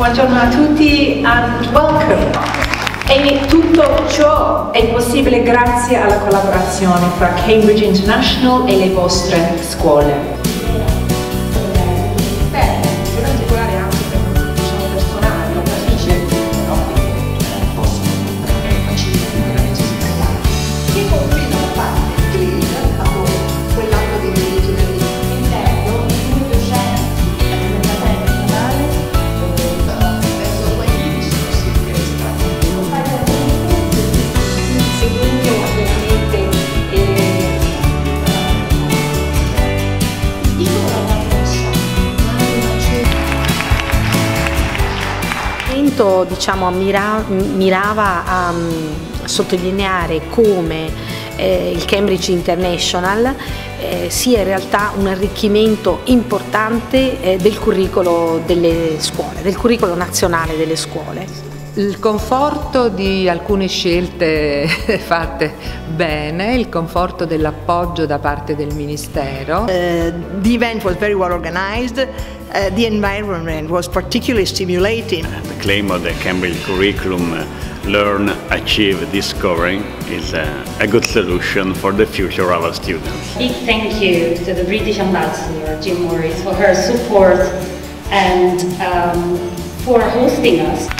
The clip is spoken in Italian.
Buongiorno a tutti and welcome. E tutto ciò è possibile grazie alla collaborazione fra Cambridge International e le vostre scuole. L'evento diciamo, mira, mirava a um, sottolineare come eh, il Cambridge International eh, sia in realtà un arricchimento importante eh, del curriculum delle scuole, del curriculum nazionale delle scuole. Il conforto di alcune scelte fatte bene, il conforto dell'appoggio da parte del Ministero. Uh, the event was very well organized. Uh, the environment was particularly stimulating. The claim of the Cambridge curriculum, uh, learn, achieve, discover, is a, a, good solution for the future of our students. Big thank you to the British Ambassador, Jim Morris, for her support and um, for hosting us.